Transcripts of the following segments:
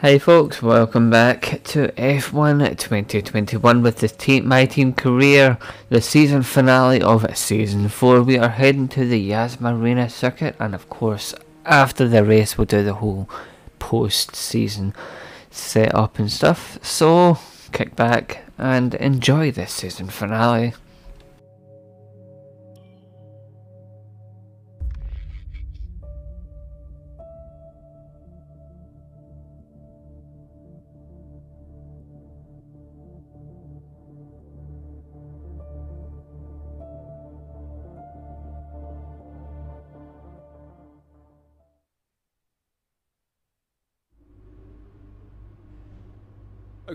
Hey folks, welcome back to F1 2021 with the team, my team career, the season finale of season 4. We are heading to the Yas Marina circuit and of course after the race we'll do the whole post season setup and stuff. So kick back and enjoy this season finale.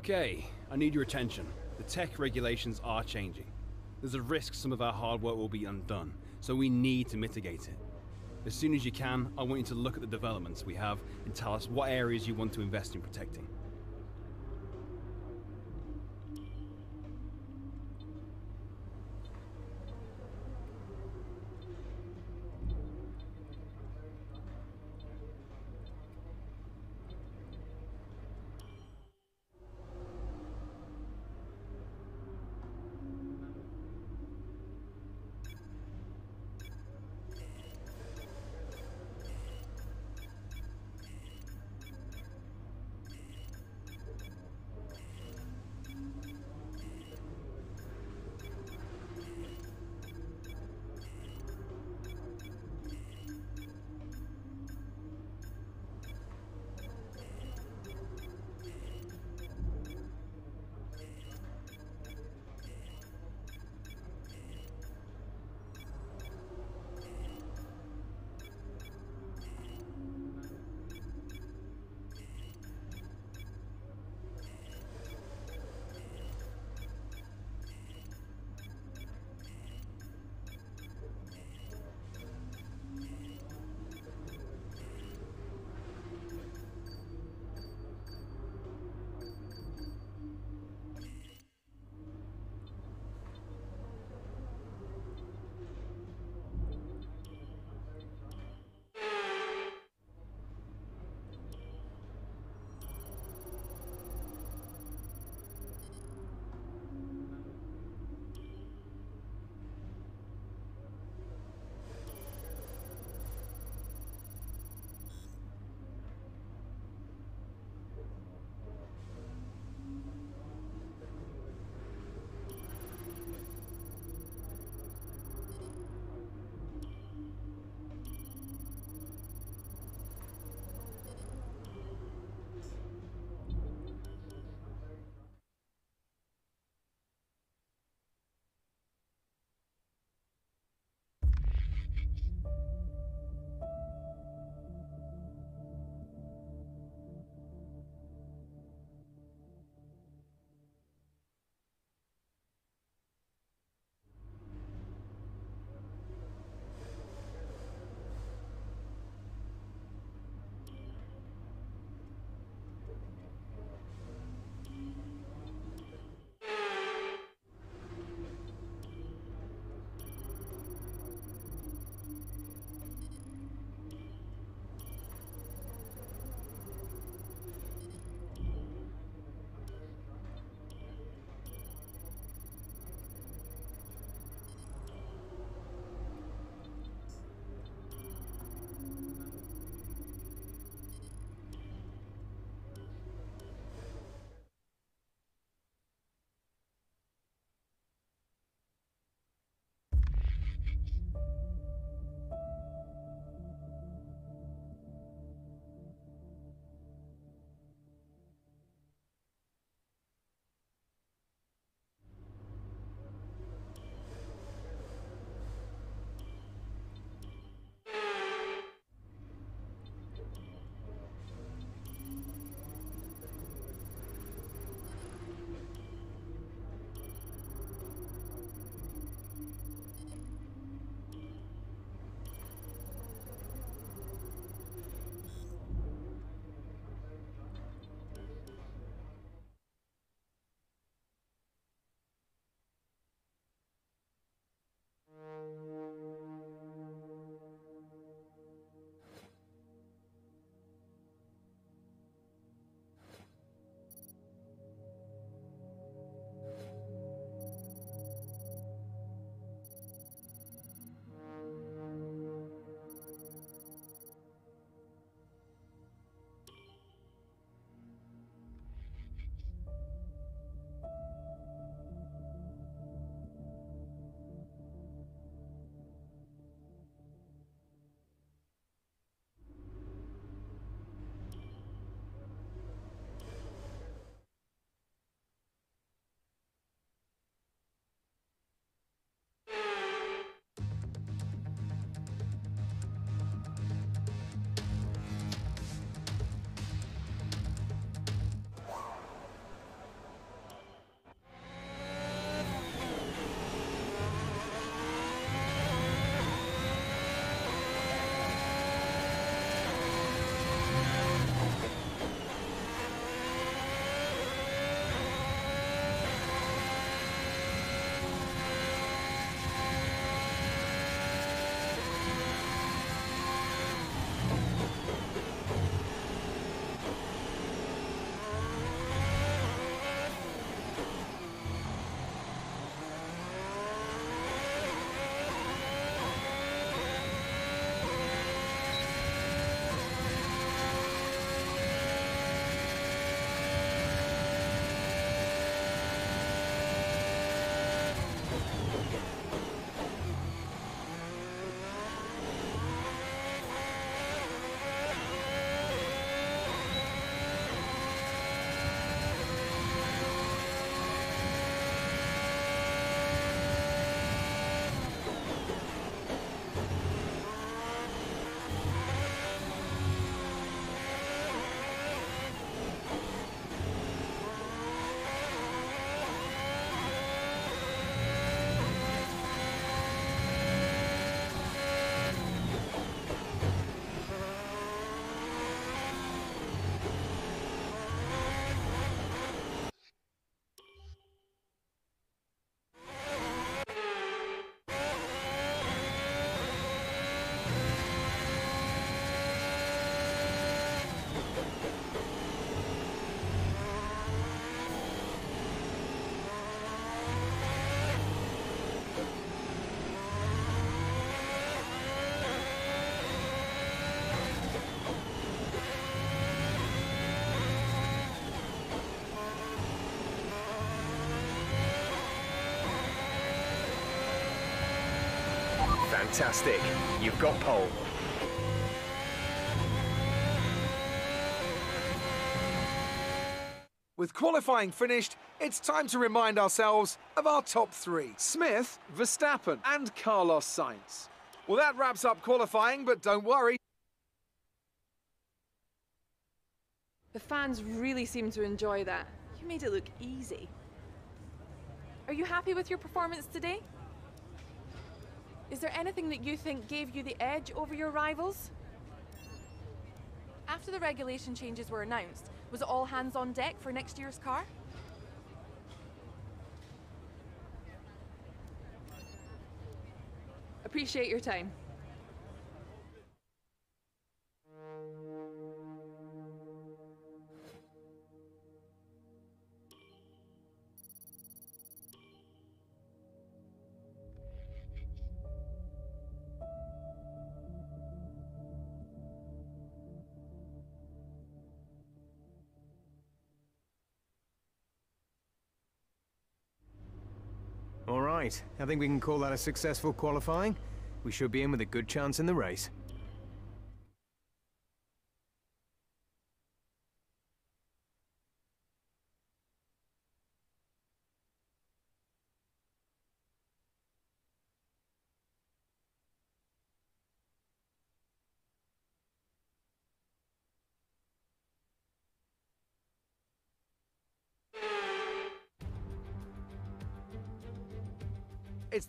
Okay, I need your attention. The tech regulations are changing. There's a risk some of our hard work will be undone, so we need to mitigate it. As soon as you can, I want you to look at the developments we have and tell us what areas you want to invest in protecting. Fantastic. You've got pole. With qualifying finished, it's time to remind ourselves of our top three. Smith, Verstappen and Carlos Sainz. Well, that wraps up qualifying, but don't worry. The fans really seem to enjoy that. You made it look easy. Are you happy with your performance today? Is there anything that you think gave you the edge over your rivals? After the regulation changes were announced, was it all hands on deck for next year's car? Appreciate your time. Right, I think we can call that a successful qualifying. We should be in with a good chance in the race.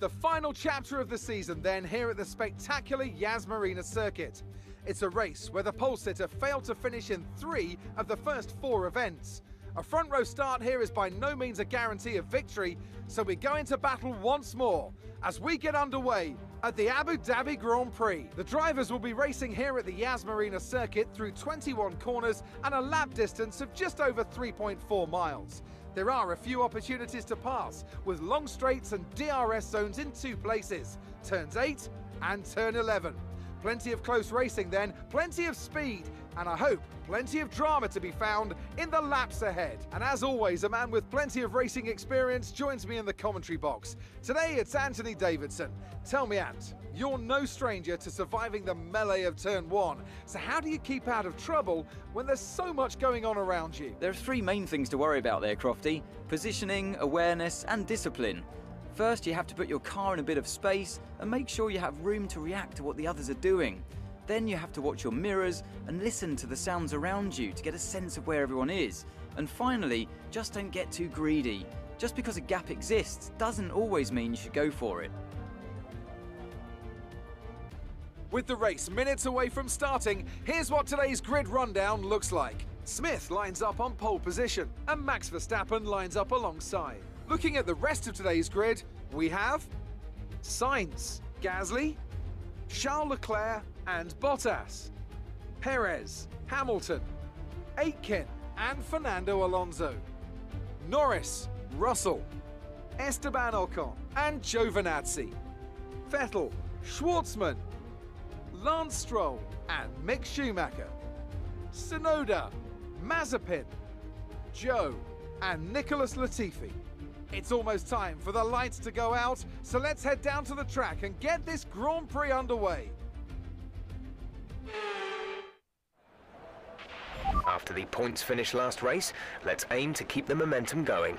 The final chapter of the season then here at the spectacular Yas Marina circuit. It's a race where the pole sitter failed to finish in three of the first four events. A front row start here is by no means a guarantee of victory, so we go into battle once more as we get underway at the Abu Dhabi Grand Prix. The drivers will be racing here at the Yas Marina circuit through 21 corners and a lap distance of just over 3.4 miles. There are a few opportunities to pass, with long straights and DRS zones in two places, turns 8 and turn 11. Plenty of close racing then, plenty of speed, and I hope plenty of drama to be found in the laps ahead. And as always, a man with plenty of racing experience joins me in the commentary box. Today it's Anthony Davidson. Tell me, Ant, you're no stranger to surviving the melee of turn one. So how do you keep out of trouble when there's so much going on around you? There are three main things to worry about there, Crofty positioning, awareness, and discipline. First, you have to put your car in a bit of space and make sure you have room to react to what the others are doing. Then you have to watch your mirrors and listen to the sounds around you to get a sense of where everyone is. And finally, just don't get too greedy. Just because a gap exists doesn't always mean you should go for it. With the race minutes away from starting, here's what today's grid rundown looks like. Smith lines up on pole position, and Max Verstappen lines up alongside. Looking at the rest of today's grid, we have Sainz, Gasly, Charles Leclerc, and Bottas, Perez, Hamilton, Aitken, and Fernando Alonso, Norris, Russell, Esteban Ocon, and Giovinazzi, Vettel, Shwartzman, Lance Stroll, and Mick Schumacher, Tsunoda, Mazepin, Zhou, and Nicholas Latifi. It's almost time for the lights to go out, so let's head down to the track and get this Grand Prix underway. After the points finish last race, let's aim to keep the momentum going.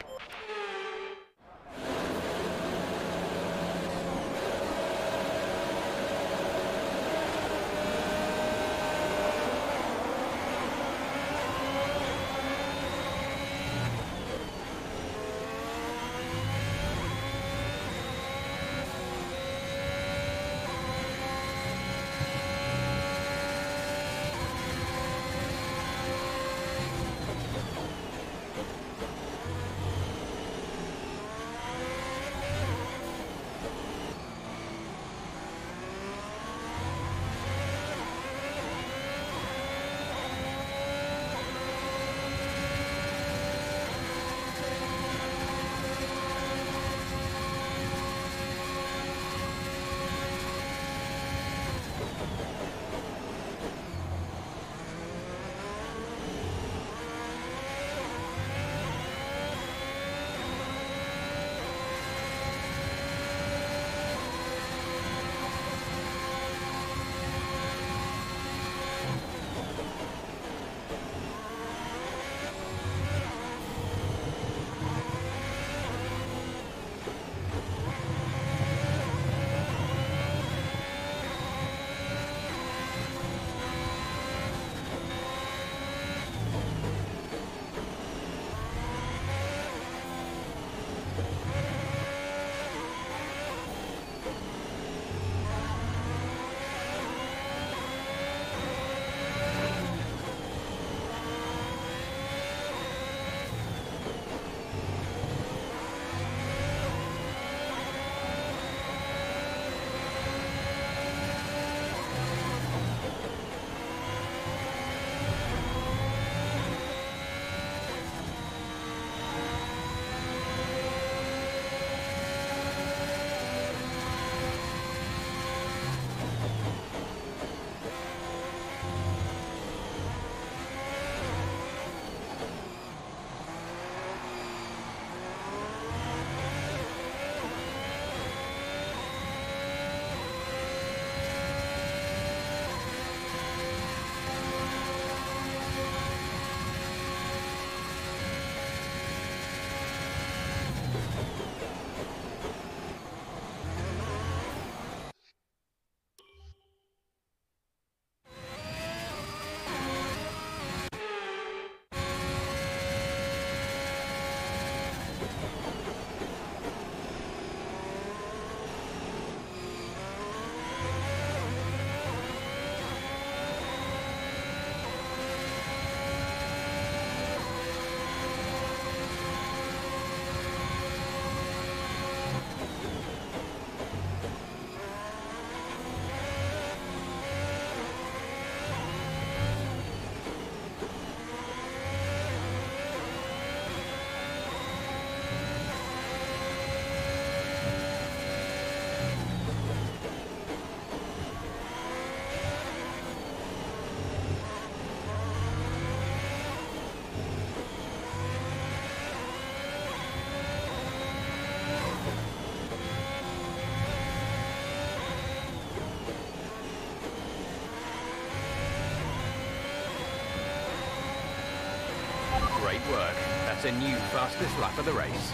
Great work. That's a new fastest lap of the race.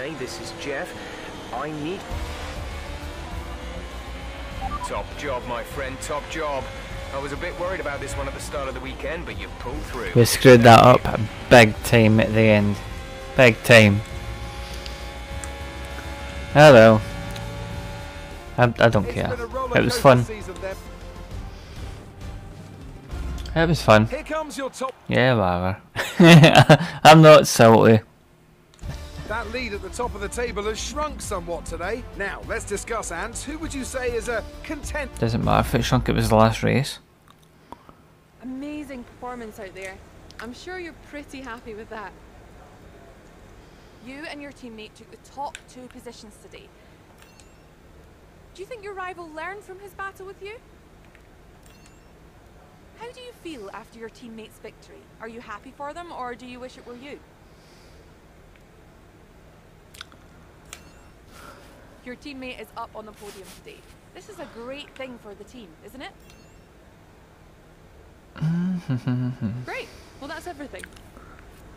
Okay, this is Jeff. I need... Top job, my friend, top job. I was a bit worried about this one at the start of the weekend, but you pulled through. We screwed that up big time at the end. Big time. Hello. I, I don't It's care. been a roller It was fun. season. It was fun. Here comes your top. Yeah, whatever. I'm not salty. That lead at the top of the table has shrunk somewhat today. Now, let's discuss, Ants. Who would you say is a content? Doesn't matter if it shrunk, it was the last race. Amazing performance out there. I'm sure you're pretty happy with that. You and your teammate took the top two positions today. Do you think your rival learned from his battle with you? How do you feel after your teammate's victory? Are you happy for them or do you wish it were you? Your teammate is up on the podium today. This is a great thing for the team, isn't it? Mm-hmm. Great. Well, that's everything.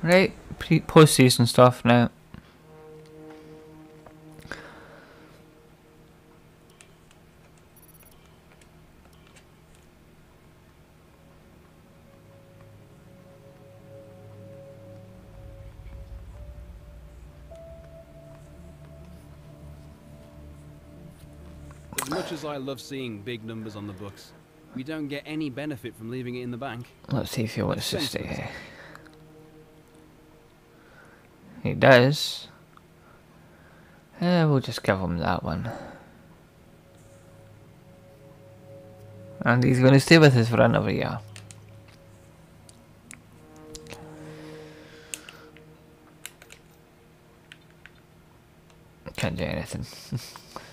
Right, pre post season stuff now. Love seeing big numbers on the books, we don't get any benefit from leaving it in the bank. Let's see if he wants to stay here. He does. Eh, we'll just give him that one. And he's going to stay with us for another year. Can't do anything.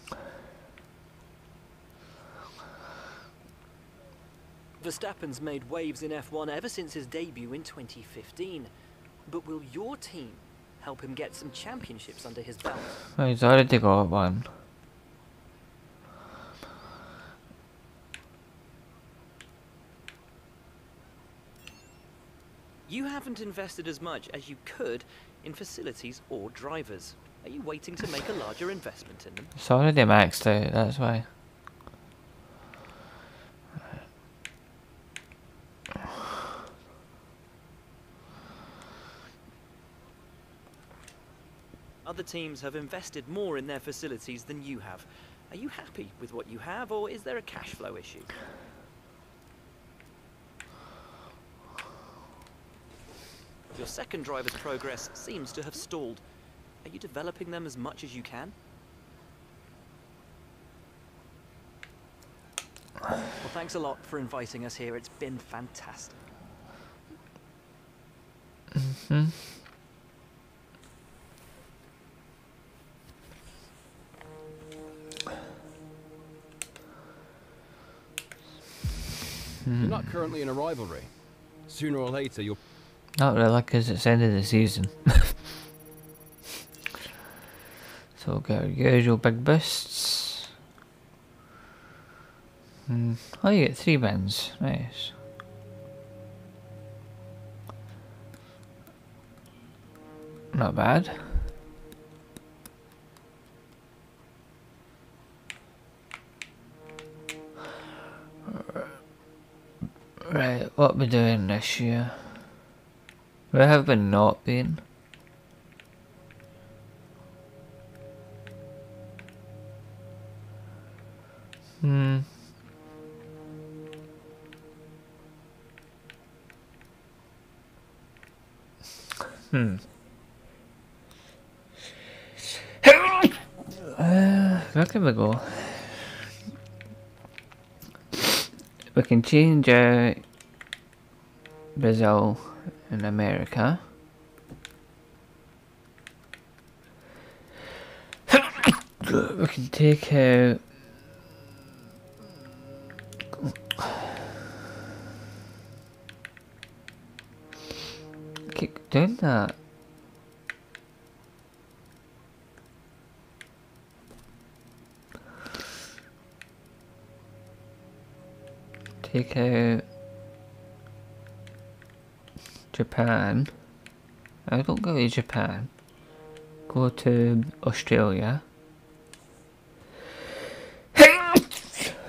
Verstappen's made waves in F1 ever since his debut in 2015. But will your team help him get some championships under his belt? He's already got one. You haven't invested as much as you could in facilities or drivers. Are you waiting to make a larger investment in them? It's already maxed out, that's why. Other teams have invested more in their facilities than you have. Are you happy with what you have, or is there a cash flow issue? Your second driver's progress seems to have stalled. Are you developing them as much as you can? Well, thanks a lot for inviting us here. It's been fantastic. Mm-hmm. Hmm. You're not currently in a rivalry. Sooner or later, you'll Not really, because it's end of the season. so we'll get our usual big busts. Hmm. Oh, you get three bins. Nice. Not bad. Right, what we doing this year? Where have we not been? Hmm. Hmm. Uh, where can we go? We can change out Brazil and America. we can take out keep doing that. Take out Japan. I don't go to Japan. Go to Australia.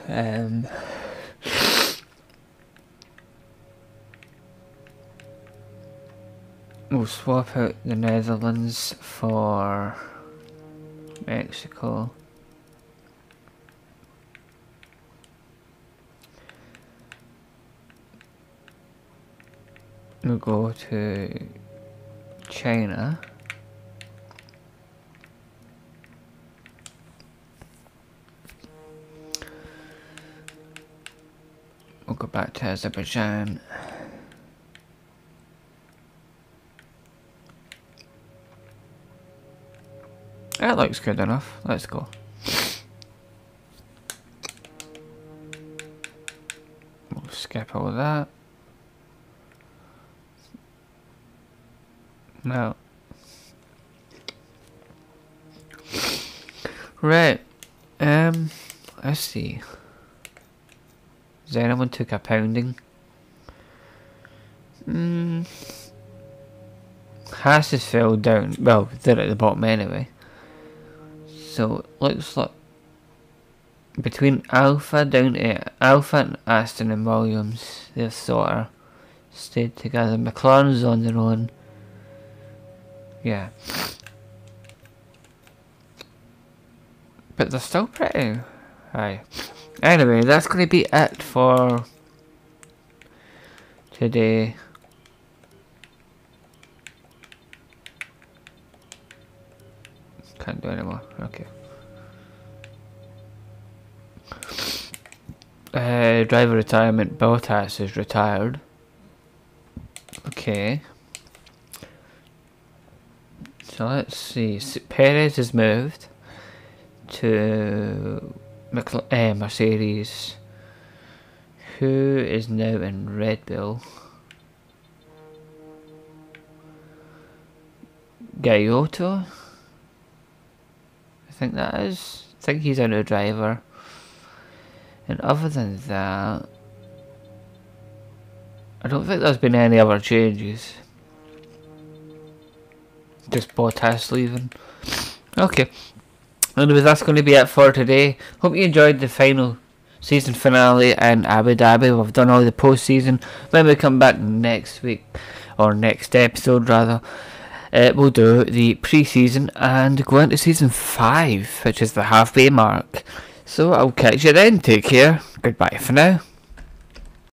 um We'll swap out the Netherlands for Mexico. We'll go to China. We'll go back to Azerbaijan. That looks good enough. Let's go. We'll skip all that. No. Right. Um, let's see. Does anyone took a pounding? Hmm. Hasses fell down. Well, they're at the bottom anyway. So it looks like between Alpha down to Alpha and Aston and Williams, they've sort of stayed together. McLaren's on their own. Yeah. But they're still pretty high. Anyway, that's going to be it for today. Can't do anymore. Okay. Uh, driver retirement. Bottas is retired. Okay. So let's see. Perez has moved to uh, Mercedes. Who is now in Red Bull? Giotto? I think that is. I think he's a new driver. And other than that, I don't think there's been any other changes. Just Bottas leaving. Okay. Anyway, that's going to be it for today. Hope you enjoyed the final season finale in Abu Dhabi. We've done all the post season. When we come back next week, or next episode rather, uh, we'll do the pre-season and go into season 5, which is the halfway mark. So I'll catch you then. Take care. Goodbye for now.